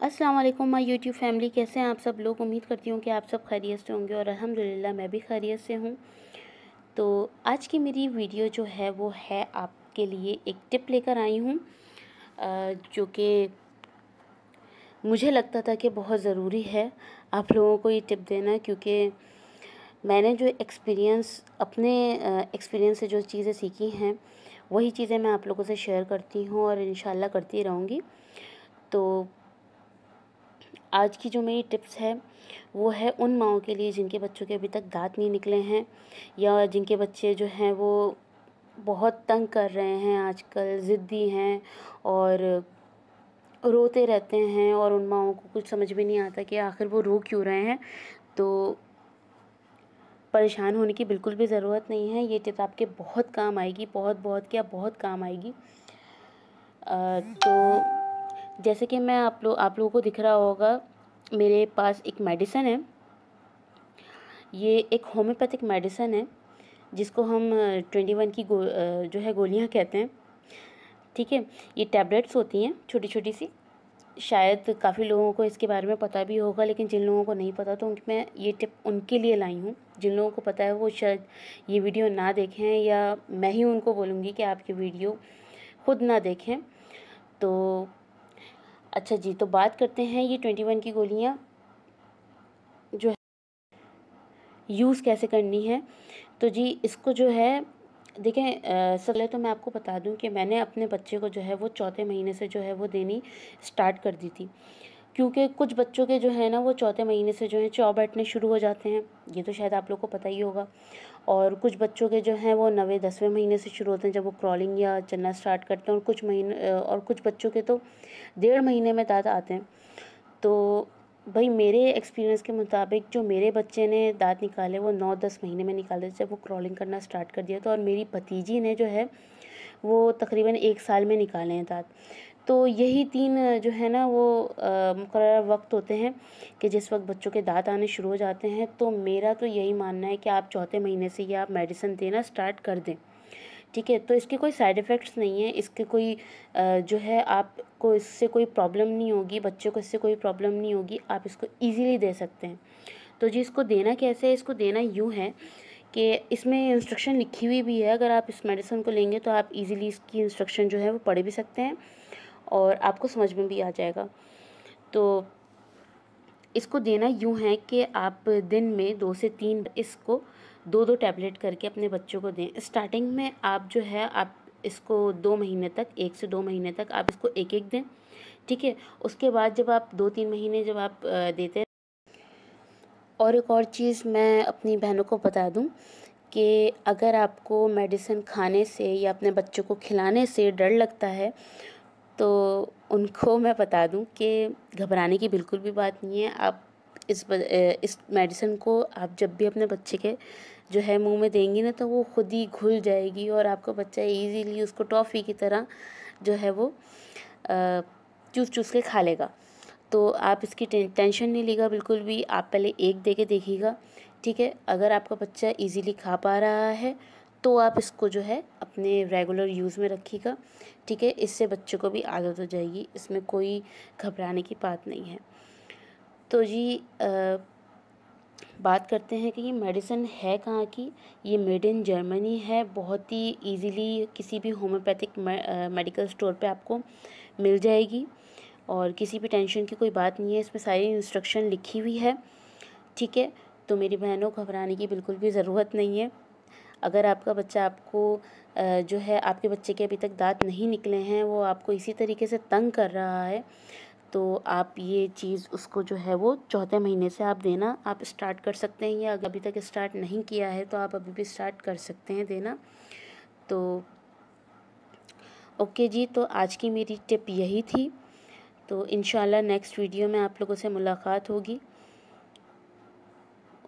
अस्सलाम वालेकुम my YouTube family, कैसे हैं आप सब लोग? उम्मीद करती हूँ कि आप सब खैरियत से होंगे और अल्हम्दुलिल्लाह, मैं भी खैरियत से हूँ। तो आज की मेरी वीडियो जो है, वो है आपके लिए एक टिप लेकर आई हूँ जो कि मुझे लगता था कि बहुत ज़रूरी है आप लोगों को ये टिप देना, क्योंकि मैंने जो एक्सपीरियंस अपने एक्सपीरियंस से जो चीज़ें सीखी हैं, वही चीज़ें मैं आप लोगों से शेयर करती हूँ और इन करती रहूँगी। तो आज की जो मेरी टिप्स है वो है उन माओं के लिए जिनके बच्चों के अभी तक दांत नहीं निकले हैं या जिनके बच्चे जो हैं वो बहुत तंग कर रहे हैं आजकल ज़िद्दी हैं और रोते रहते हैं और उन माओं को कुछ समझ में नहीं आता कि आखिर वो रो क्यों रहे हैं। तो परेशान होने की बिल्कुल भी ज़रूरत नहीं है। ये टिप आपके बहुत काम आएगी बहुत बहुत क्या बहुत काम आएगी। आ, तो जैसे कि मैं आप लोग आप लोगों को दिख रहा होगा, मेरे पास एक मेडिसन है। ये एक होम्योपैथिक मेडिसन है, जिसको हम ट्वेंटी वन की गो जो है गोलियाँ कहते हैं। ठीक है, ये टैबलेट्स होती हैं छोटी छोटी सी। शायद काफ़ी लोगों को इसके बारे में पता भी होगा, लेकिन जिन लोगों को नहीं पता तो मैं ये टिप उनके लिए लाई हूँ। जिन लोगों को पता है, वो शायद ये वीडियो ना देखें, या मैं ही उनको बोलूँगी कि आपकी वीडियो खुद ना देखें। तो अच्छा जी तो बात करते हैं ये ट्वेंटी वन की गोलियाँ जो है यूज़ कैसे करनी है। तो जी, इसको जो है, देखें सबसे तो मैं आपको बता दूँ कि मैंने अपने बच्चे को जो है वो चौथे महीने से जो है वो देनी स्टार्ट कर दी थी। क्योंकि कुछ बच्चों के जो है ना, वो चौथे महीने से जो है चौ बैठने शुरू हो जाते हैं। ये तो शायद आप लोग को पता ही होगा। और कुछ बच्चों के जो हैं, वो नवे दसवें महीने से शुरू होते हैं, जब वो क्रॉलिंग या चलना स्टार्ट करते हैं। और कुछ महीने, और कुछ बच्चों के तो डेढ़ महीने में दांत आते हैं। तो भाई, मेरे एक्सपीरियंस के मुताबिक जो मेरे बच्चे ने दांत निकाले, वो नौ दस महीने में निकाले जब वो क्रॉलिंग करना स्टार्ट कर दिया। था और मेरी भतीजी ने जो है, वो तकरीबन एक साल में निकाले हैं दांत। तो यही तीन जो है ना, वो मुकर वक्त होते हैं कि जिस वक्त बच्चों के दांत आने शुरू हो जाते हैं। तो मेरा तो यही मानना है कि आप चौथे महीने से ही आप मेडिसिन देना स्टार्ट कर दें। ठीक है? तो इसके कोई साइड इफ़ेक्ट्स नहीं है। इसके कोई जो है, आपको इससे कोई प्रॉब्लम नहीं होगी, बच्चों को इससे कोई प्रॉब्लम नहीं होगी। आप इसको ईज़िली दे सकते हैं। तो जी, इसको देना कैसे है? इसको देना यूँ है कि इसमें इंस्ट्रक्शन लिखी हुई भी है। अगर आप इस मेडिसिन को लेंगे तो आप इजीली इसकी इंस्ट्रक्शन जो है वो पढ़ भी सकते हैं। और आपको समझ में भी आ जाएगा। तो इसको देना यूँ है कि आप दिन में दो से तीन इसको दो दो टैबलेट करके अपने बच्चों को दें। स्टार्टिंग में आप जो है, आप इसको दो महीने तक, एक से दो महीने तक आप इसको एक एक दें, ठीक है? उसके बाद जब आप दो तीन महीने जब आप देते और एक और चीज़ मैं अपनी बहनों को बता दूँ कि अगर आपको मेडिसिन खाने से या अपने बच्चों को खिलाने से डर लगता है तो उनको मैं बता दूँ कि घबराने की बिल्कुल भी बात नहीं है। आप इस इस मेडिसिन को आप जब भी अपने बच्चे के जो है मुँह में देंगी ना तो वो खुद ही घुल जाएगी और आपका बच्चा इजीली उसको टॉफ़ी की तरह जो है वो चूस चूस के खा लेगा। तो आप इसकी टेंशन नहीं लेगा बिल्कुल भी। आप पहले एक दे के देखिएगा, ठीक है? अगर आपका बच्चा इजीली खा पा रहा है तो आप इसको जो है अपने रेगुलर यूज़ में रखिएगा। ठीक है? इससे बच्चों को भी आदत हो जाएगी। इसमें कोई घबराने की बात नहीं है। तो जी आ, बात करते हैं कि ये मेडिसिन है कहाँ की? ये मेड इन जर्मनी है। बहुत ही इजीली किसी भी होम्योपैथिक मेडिकल स्टोर पे आपको मिल जाएगी। और किसी भी टेंशन की कोई बात नहीं है। इसमें सारी इंस्ट्रक्शन लिखी हुई है। ठीक है? तो मेरी बहनों घबराने की बिल्कुल भी ज़रूरत नहीं है। अगर आपका बच्चा आपको जो है आपके बच्चे के अभी तक दांत नहीं निकले हैं, वो आपको इसी तरीके से तंग कर रहा है तो आप ये चीज़ उसको जो है वो चौथे महीने से आप देना, आप स्टार्ट कर सकते हैं, या अभी तक स्टार्ट नहीं किया है तो आप अभी भी स्टार्ट कर सकते हैं देना। तो ओके जी तो आज की मेरी टिप यही थी तो इन नेक्स्ट वीडियो में आप लोगों से मुलाकात होगी।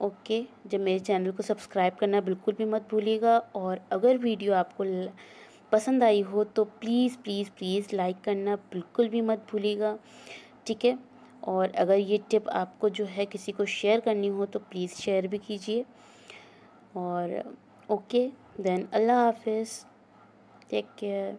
ओके, जब मेरे चैनल को सब्सक्राइब करना बिल्कुल भी मत भूलिएगा और अगर वीडियो आपको पसंद आई हो तो प्लीज़ प्लीज़ प्लीज़ लाइक करना बिल्कुल भी मत भूलिएगा, ठीक है? और अगर ये टिप आपको जो है किसी को शेयर करनी हो तो प्लीज़ शेयर भी कीजिए, और ओके, देन अल्लाह हाफिज़, टेक केयर।